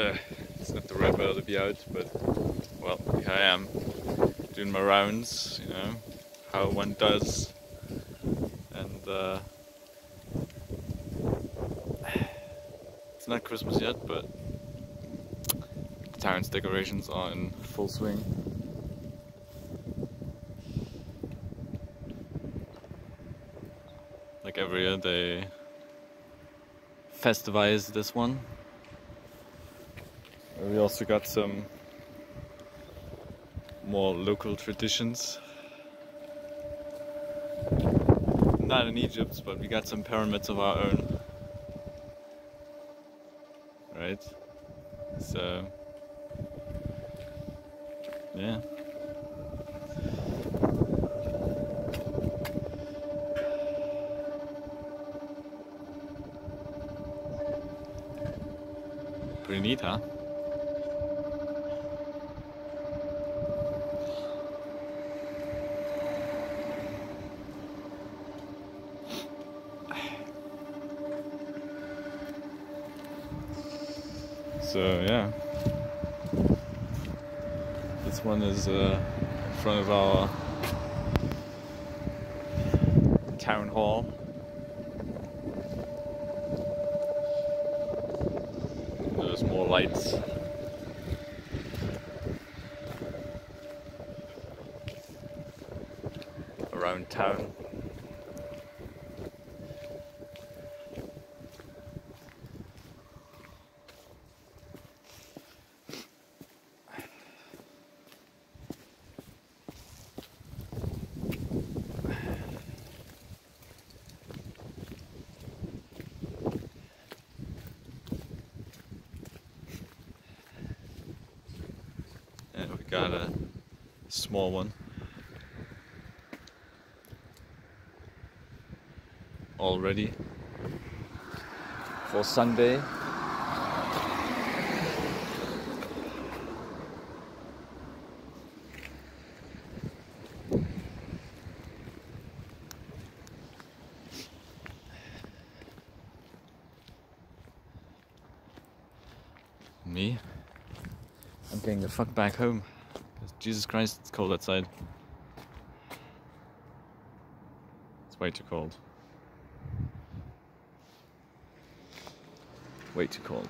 uh, it's not the right weather to be out, but well, here I am doing my rounds, you know, how one does, and uh, it's not Christmas yet, but the town's decorations are in full swing. Like every year, they festivize this one. We also got some more local traditions. Not in Egypt, but we got some pyramids of our own. Right? So, yeah. Pretty neat, huh? So yeah, this one is uh, in front of our town hall. There's more lights. Around town. And we got a small one. All ready for Sunday. Me? I'm getting the fuck back home. Jesus Christ, it's cold outside. It's way too cold. Way too cold.